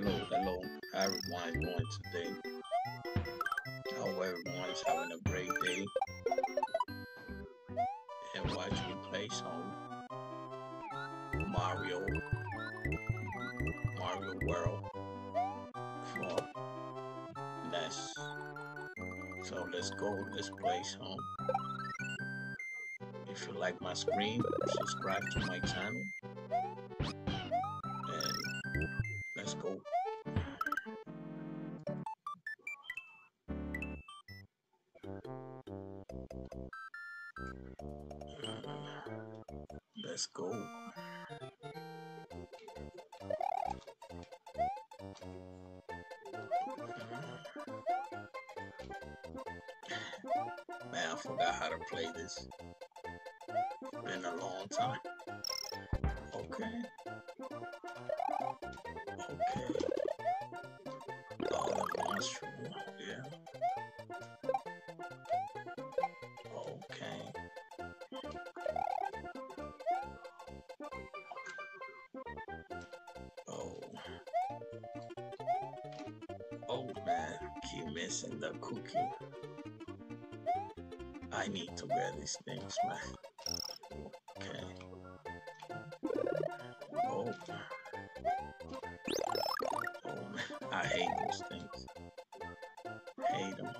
Hello, hello. How everyone doing today? Hope everyone is having a great day. And watch me play some Mario Mario World for NES. So let's go, let's play some. If you like my screen, subscribe to my channel. Go. Man, I forgot how to play this. Been a long time. Okay. Okay. Oh, the monster. Yeah. Okay. Man, keep missing the cookie. I need to wear these things, man. Okay. Oh. Oh man, I hate those things. Hate them.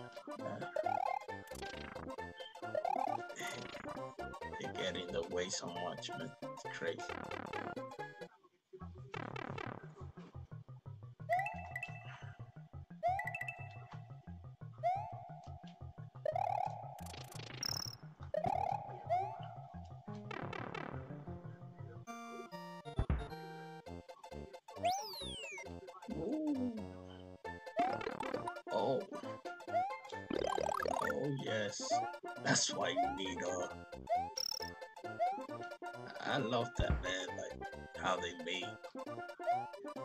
They get in the way so much, man. It's crazy. Yes. That's why you need uh I love that man, like how they made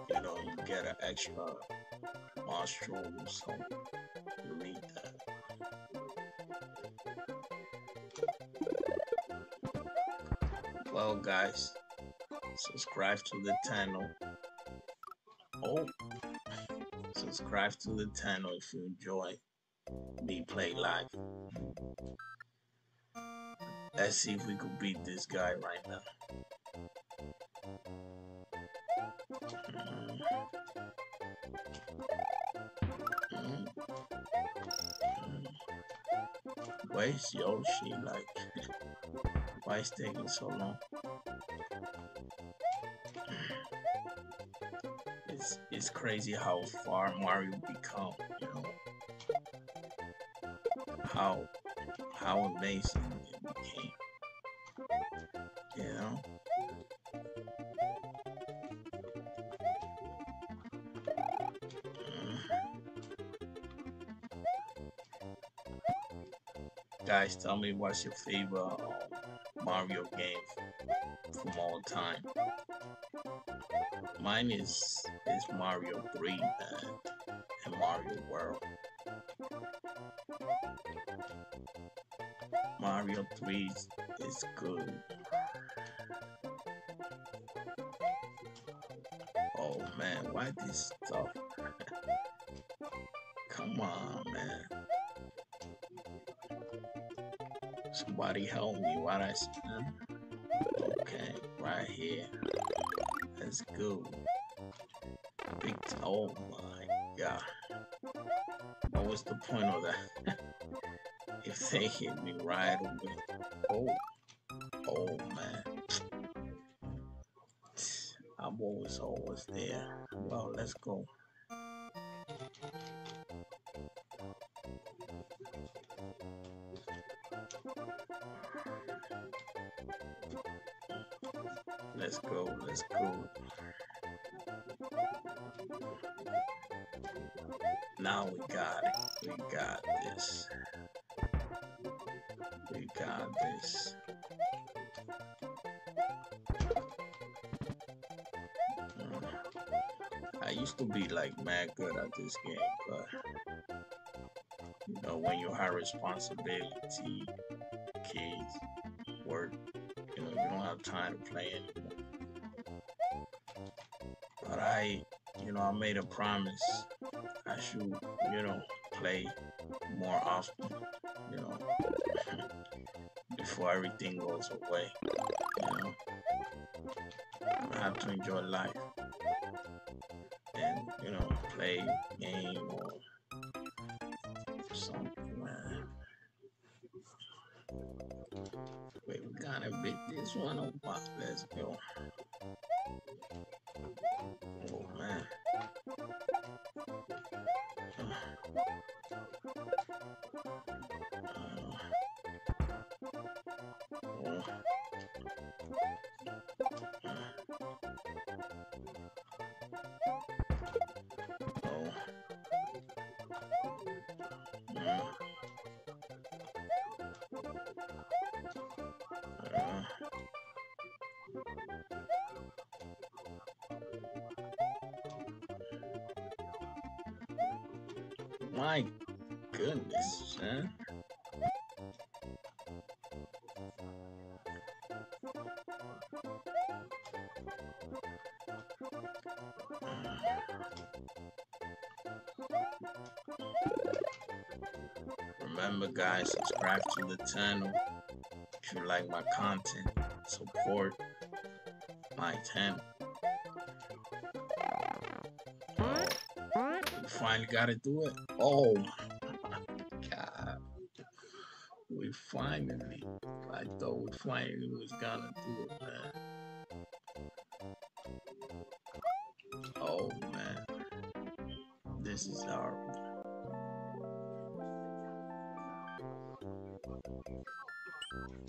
you know, you get an extra mushroom or something. You need that. Well guys, subscribe to the channel. Oh subscribe to the channel if you enjoy me play live. Let's see if we can beat this guy right now. Mm. Mm. Mm. Where's Yoshi? Like, why is taking so long? It's it's crazy how far Mario will become, you know. How how amazing it became. You know? Mm. Guys, tell me what's your favorite uh, Mario game from all time. Mine is is Mario 3 man, and Mario World. Mario 3 is, good. Oh man, why this stuff? Come on, man. Somebody help me. What I spend? Okay, right here. Let's go. Big oh my god. What was the point of that? if they hit me right away. Oh. Oh man. I'm always always there. Well, let's go. Let's go, let's go. Now we got it. We got this. We got this. Mm. I used to be like mad good at this game, but you know when you have responsibility, kids, work, you know you don't have time to play anymore. But I you know, I made a promise I should, you know, play more often, you know, before everything goes away, you know. I have to enjoy life and, you know, play game or something, man. Wait, we gotta beat this one up. Let's go. My goodness, man. Guys, subscribe to the channel if you like my content. Support my channel. finally got to do it. Oh my god. We finally, I thought we finally was gonna do it, man. you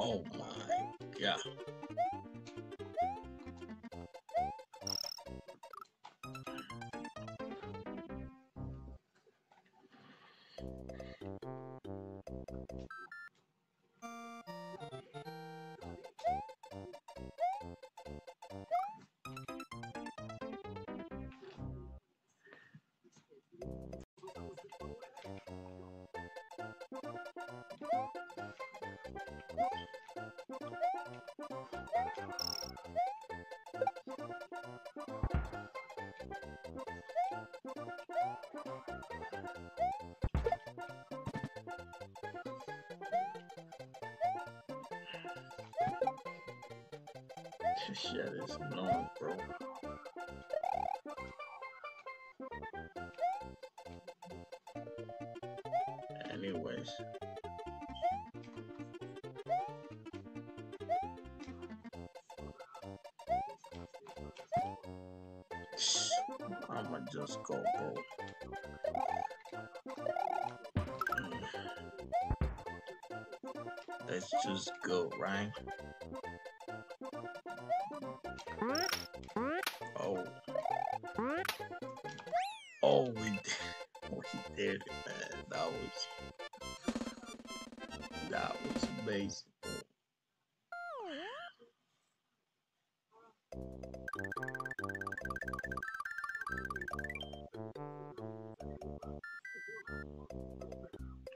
Oh my god. Shit is annoying, bro. Anyways. I'ma just go, bro. Mm. Let's just go, right? Amazing.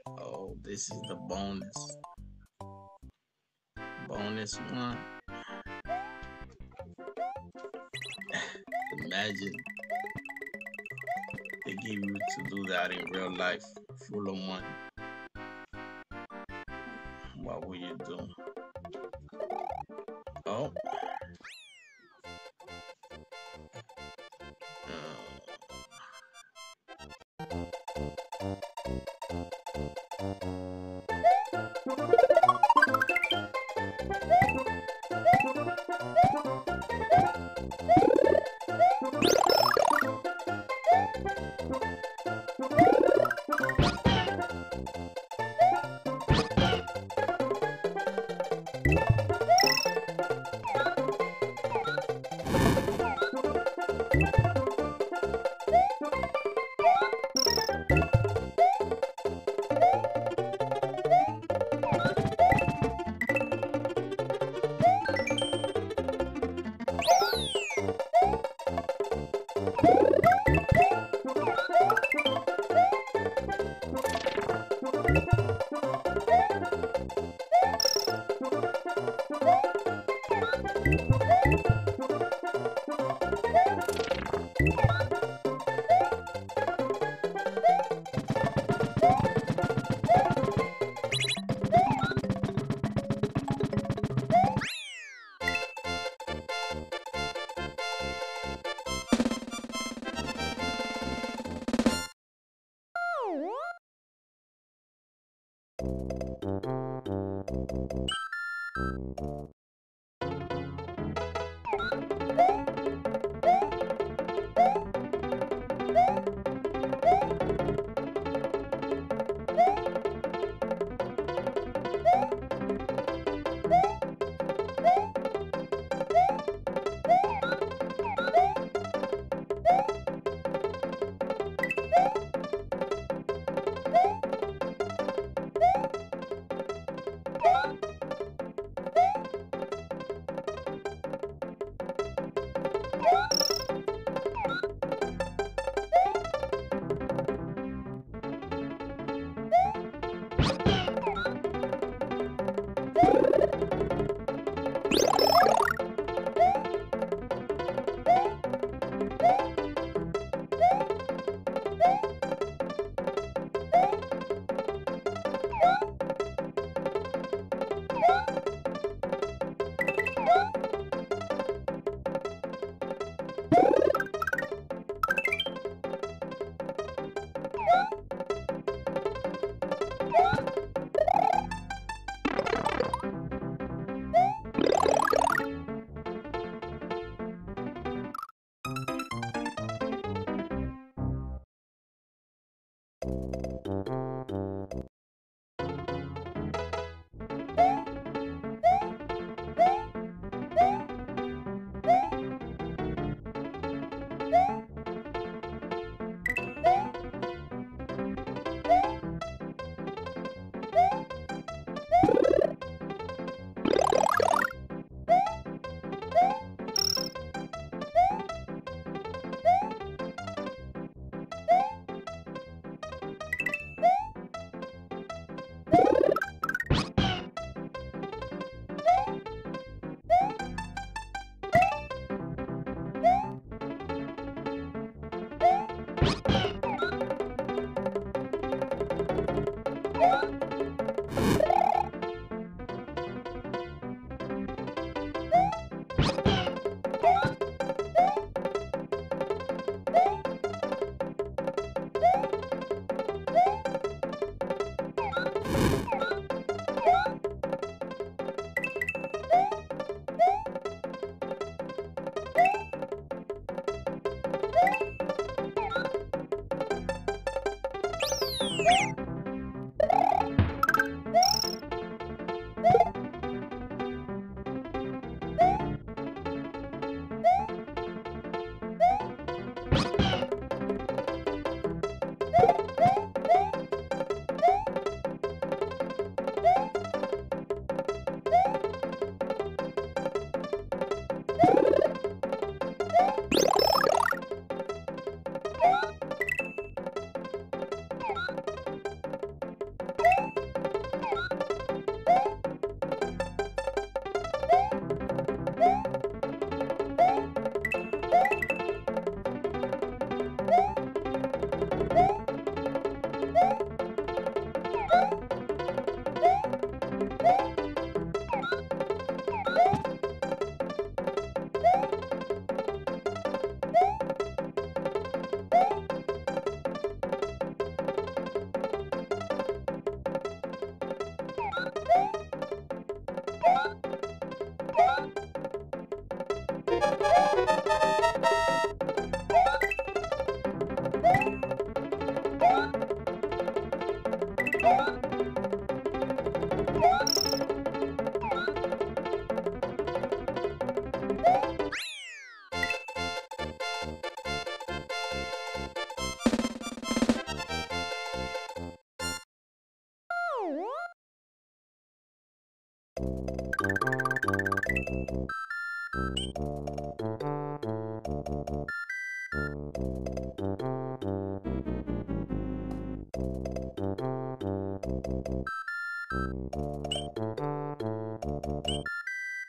Oh, this is the bonus. Bonus one. imagine they give you to do that in real life, full of money. you. Não.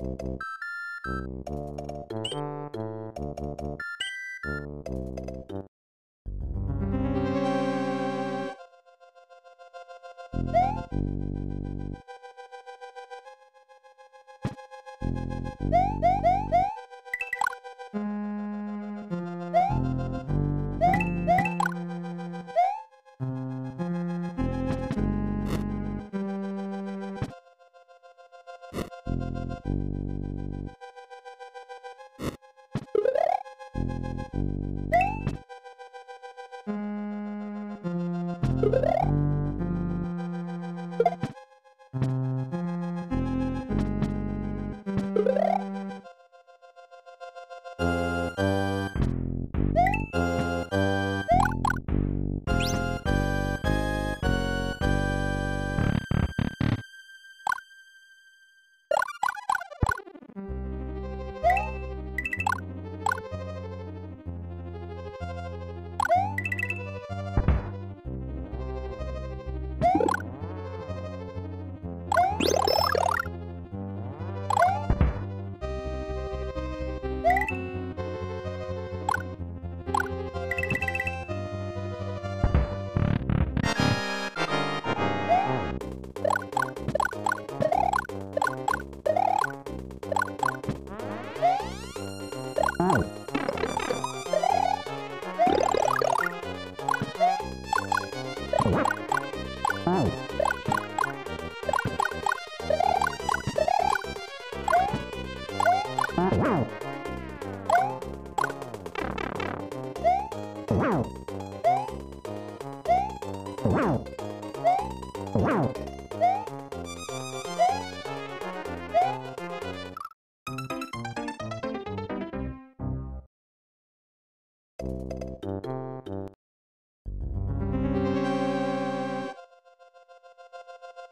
うん。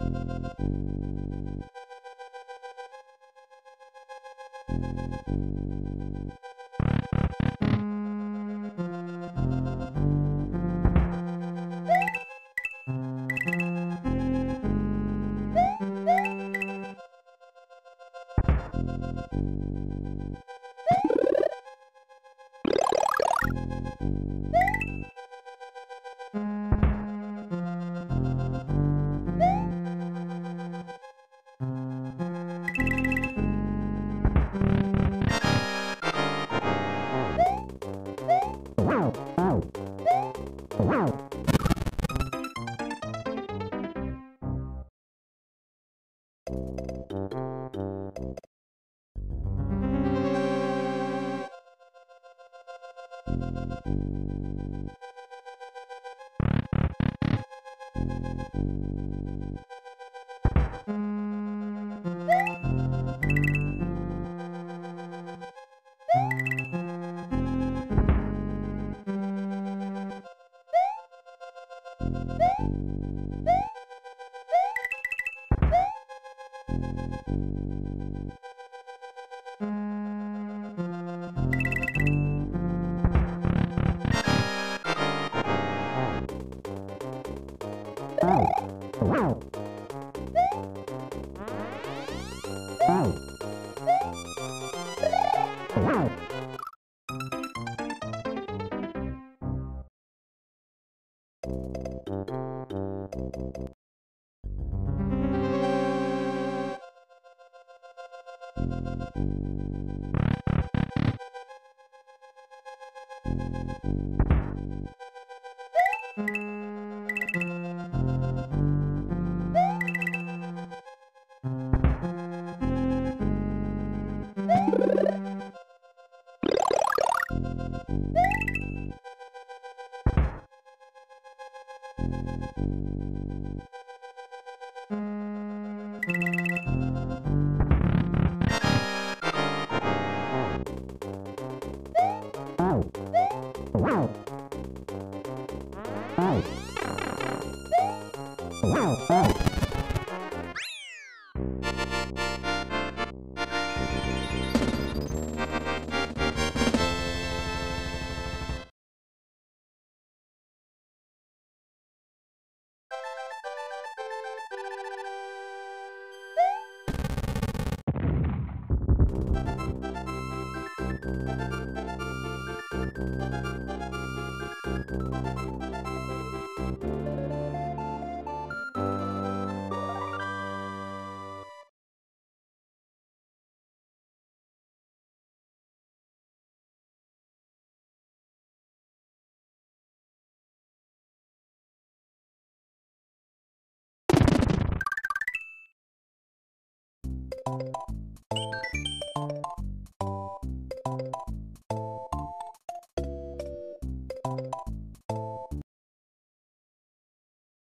Thank you.